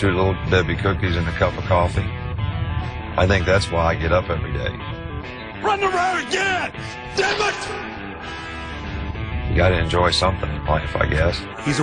two little Debbie cookies and a cup of coffee. I think that's why I get up every day. Run the road again! Damn it! You got to enjoy something in life, I guess. He's